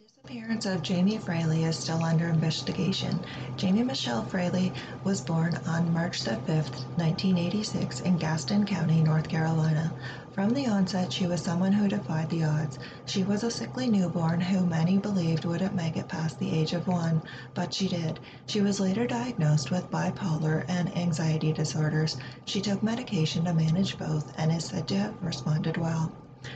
disappearance of Jamie Fraley is still under investigation. Jamie Michelle Fraley was born on March 5, 1986 in Gaston County, North Carolina. From the onset, she was someone who defied the odds. She was a sickly newborn who many believed wouldn't make it past the age of one, but she did. She was later diagnosed with bipolar and anxiety disorders. She took medication to manage both and is said to have responded well.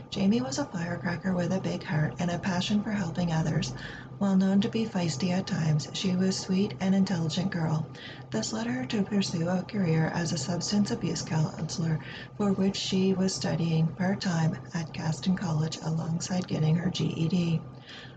Jamie was a firecracker with a big heart and a passion for helping others. While known to be feisty at times, she was a sweet and intelligent girl. This led her to pursue a career as a substance abuse counselor, for which she was studying part-time at Gaston College alongside getting her GED.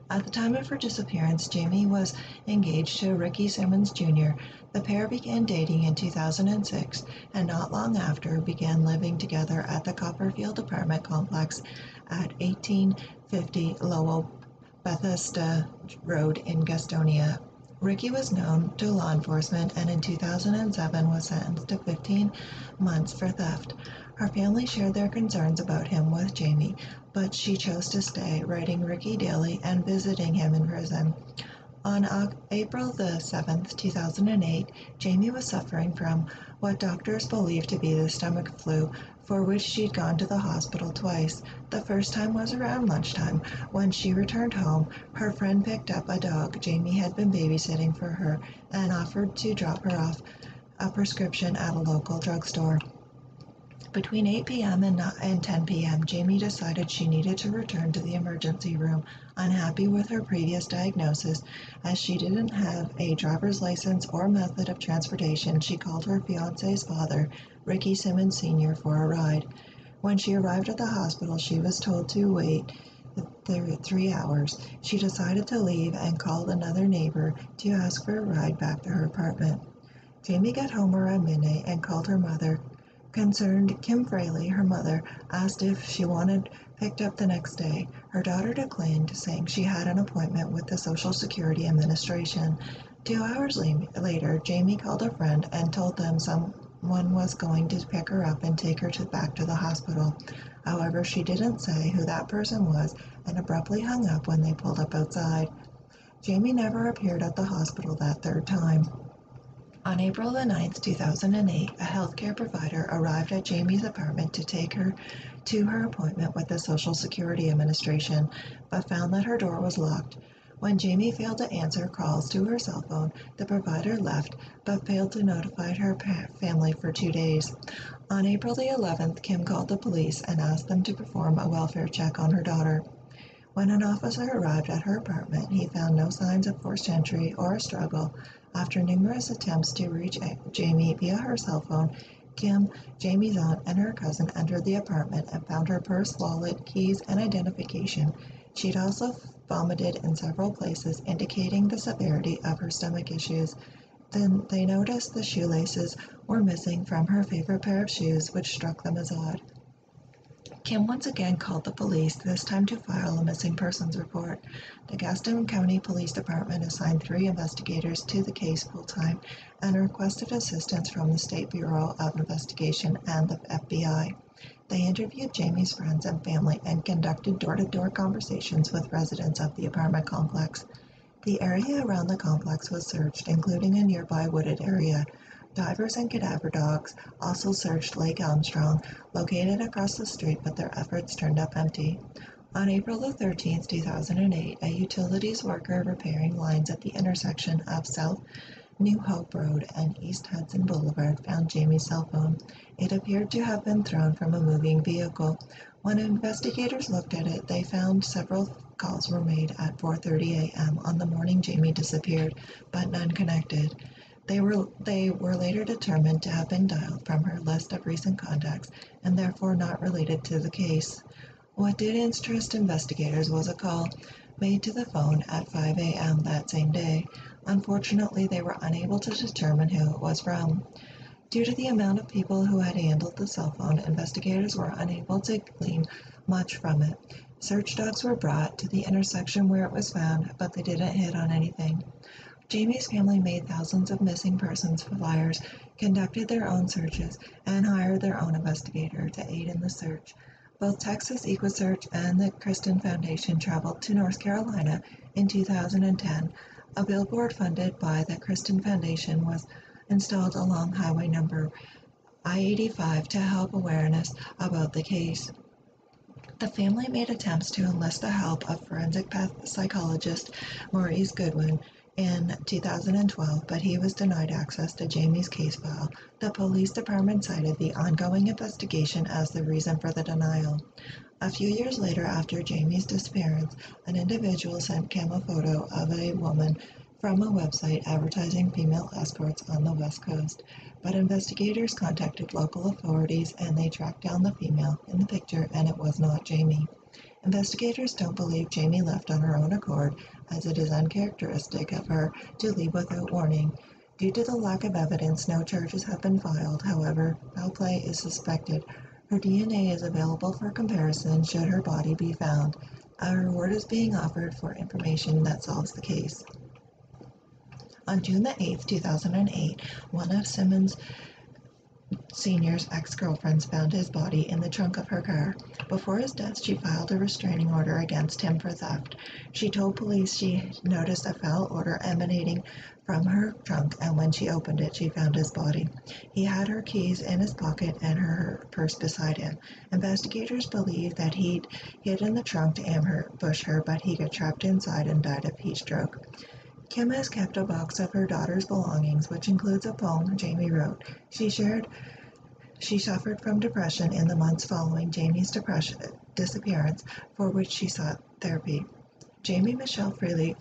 At the time of her disappearance, Jamie was engaged to Ricky Simmons Jr. The pair began dating in 2006 and not long after began living together at the Copperfield apartment complex at 1850 Lowell Bethesda Road in Gastonia. Ricky was known to law enforcement and in 2007 was sentenced to 15 months for theft. Her family shared their concerns about him with Jamie, but she chose to stay, writing Ricky daily and visiting him in prison. On April the 7th, 2008, Jamie was suffering from what doctors believed to be the stomach flu, for which she'd gone to the hospital twice. The first time was around lunchtime. When she returned home, her friend picked up a dog Jamie had been babysitting for her and offered to drop her off a prescription at a local drugstore. Between 8 p.m. and 10 p.m., Jamie decided she needed to return to the emergency room, unhappy with her previous diagnosis. As she didn't have a driver's license or method of transportation, she called her fiance's father, Ricky Simmons Sr., for a ride. When she arrived at the hospital, she was told to wait three hours. She decided to leave and called another neighbor to ask for a ride back to her apartment. Jamie got home around midnight and called her mother. Concerned, Kim Fraley, her mother, asked if she wanted picked up the next day. Her daughter declined, saying she had an appointment with the Social Security Administration. Two hours later, Jamie called a friend and told them someone was going to pick her up and take her to, back to the hospital. However, she didn't say who that person was and abruptly hung up when they pulled up outside. Jamie never appeared at the hospital that third time. On April 9, 2008, a healthcare provider arrived at Jamie's apartment to take her to her appointment with the Social Security Administration, but found that her door was locked. When Jamie failed to answer calls to her cell phone, the provider left but failed to notify her family for two days. On April the 11th, Kim called the police and asked them to perform a welfare check on her daughter. When an officer arrived at her apartment, he found no signs of forced entry or a struggle. After numerous attempts to reach Jamie via her cell phone, Kim, Jamie's aunt, and her cousin entered the apartment and found her purse, wallet, keys, and identification. She'd also vomited in several places, indicating the severity of her stomach issues. Then they noticed the shoelaces were missing from her favorite pair of shoes, which struck them as odd. Kim once again called the police, this time to file a missing persons report. The Gaston County Police Department assigned three investigators to the case full-time and requested assistance from the State Bureau of Investigation and the FBI. They interviewed Jamie's friends and family and conducted door-to-door conversations with residents of the apartment complex. The area around the complex was searched, including a nearby wooded area. Divers and cadaver dogs also searched Lake Armstrong, located across the street, but their efforts turned up empty. On April 13, 2008, a utilities worker repairing lines at the intersection of South New Hope Road and East Hudson Boulevard found Jamie's cell phone. It appeared to have been thrown from a moving vehicle. When investigators looked at it, they found several calls were made at 4:30 a.m. on the morning Jamie disappeared, but none connected. They were, they were later determined to have been dialed from her list of recent contacts and therefore not related to the case. What did interest investigators was a call made to the phone at 5 a.m. that same day. Unfortunately, they were unable to determine who it was from. Due to the amount of people who had handled the cell phone, investigators were unable to glean much from it. Search dogs were brought to the intersection where it was found, but they didn't hit on anything. Jamie's family made thousands of missing persons flyers, conducted their own searches, and hired their own investigator to aid in the search. Both Texas EquuSearch and the Kristen Foundation traveled to North Carolina in 2010. A billboard funded by the Kristen Foundation was installed along highway number I-85 to help awareness about the case. The family made attempts to enlist the help of forensic path psychologist Maurice Godwin in 2012, but he was denied access to Jamie's case file. The police department cited the ongoing investigation as the reason for the denial. A few years later, after Jamie's disappearance, an individual sent Kim a photo of a woman from a website advertising female escorts on the West Coast. But investigators contacted local authorities and they tracked down the female in the picture, and it was not Jamie. Investigators don't believe Jamie left on her own accord, as it is uncharacteristic of her to leave without warning. Due to the lack of evidence, no charges have been filed. However, foul play is suspected. Her DNA is available for comparison should her body be found. A reward is being offered for information that solves the case. On June 8, 2008, one of Simmons Sr.'s ex-girlfriends found his body in the trunk of her car. Before his death, she filed a restraining order against him for theft. She told police she noticed a foul odor emanating from her trunk, and when she opened it, she found his body. He had her keys in his pocket and her purse beside him. Investigators believe that he'd hid in the trunk to ambush her, but he got trapped inside and died of heat stroke. Kim has kept a box of her daughter's belongings, which includes a poem Jamie wrote. She shared she suffered from depression in the months following Jamie's disappearance, for which she sought therapy. Jamie Michelle Freely,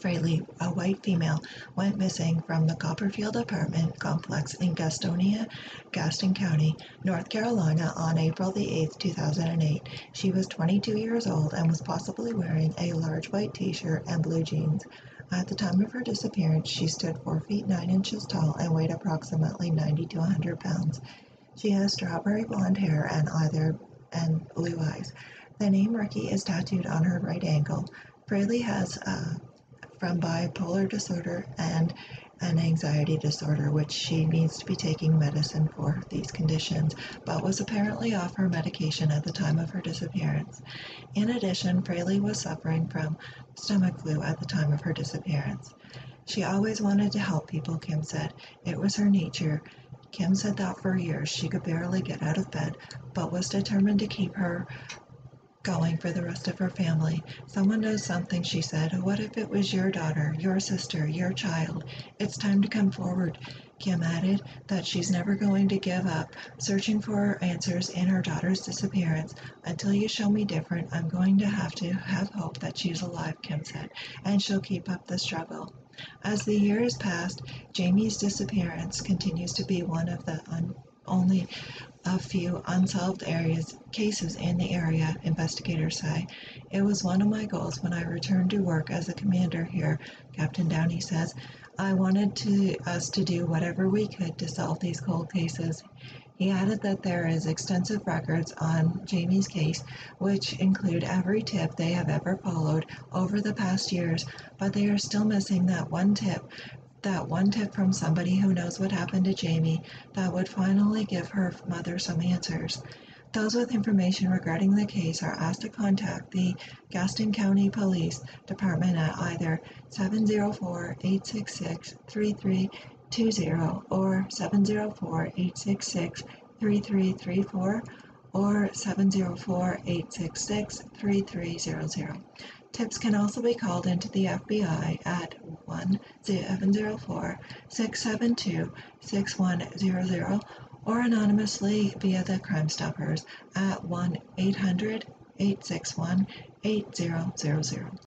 Fraley, a white female, went missing from the Copperfield apartment complex in Gastonia, Gaston County, North Carolina on April 8, 2008. She was 22 years old and was possibly wearing a large white t-shirt and blue jeans. At the time of her disappearance, she stood 4 feet 9 inches tall and weighed approximately 90 to 100 pounds. She has strawberry blonde hair and either and blue eyes. The name Ricky is tattooed on her right ankle. Fraley has uh, from bipolar disorder and an anxiety disorder, which she needs to be taking medicine for these conditions, but was apparently off her medication at the time of her disappearance. In addition, Fraley was suffering from stomach flu at the time of her disappearance. She always wanted to help people, Kim said. It was her nature. Kim said that for years she could barely get out of bed, but was determined to keep her going for the rest of her family. Someone knows something, she said. What if it was your daughter, your sister, your child? It's time to come forward. Kim added that she's never going to give up searching for answers in her daughter's disappearance. Until you show me different, I'm going to have to have hope that she's alive, Kim said, and she'll keep up the struggle. As the years passed, Jamie's disappearance continues to be one of the un- only a few unsolved areas cases in the area, investigators say. It was one of my goals when I returned to work as a commander here, Captain Downey says. I wanted to, us to do whatever we could to solve these cold cases. He added that there is extensive records on Jamie's case, which include every tip they have ever followed over the past years, but they are still missing that one tip that one tip from somebody who knows what happened to Jamie that would finally give her mother some answers. Those with information regarding the case are asked to contact the Gaston County Police Department at either 704-866-3320 or 704-866-3334 or 704-866-3300. Tips can also be called into the FBI at 1-704-672-6100 or anonymously via the Crime Stoppers at 1-800-861-8000.